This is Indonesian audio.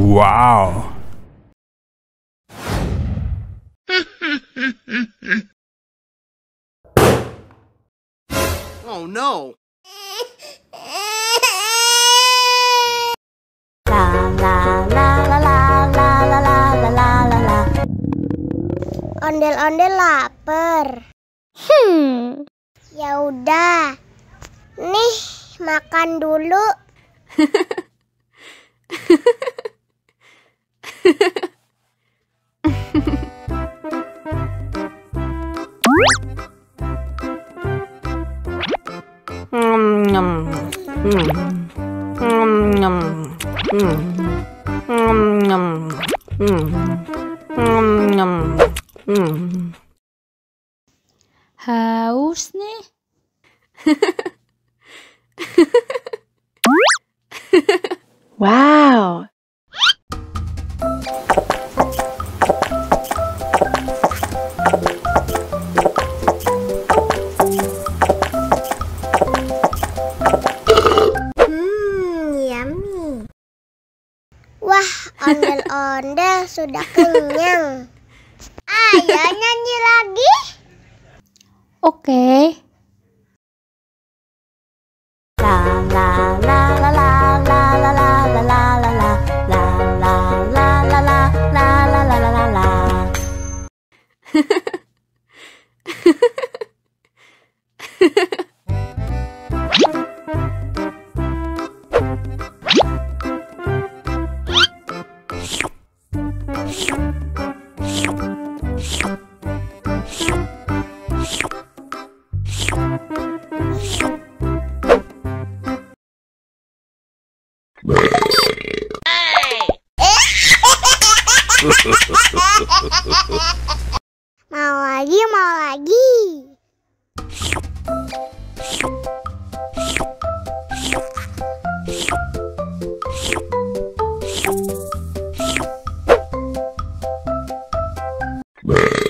Wow. oh no. Ondel-ondel lapar. Hmm. Ya udah. Nih, makan dulu. Haus nih. Wow. Wah, ondel-ondel sudah kenyang. Ayo nyanyi lagi. Oke. La la Malagi, malagi. Brrr.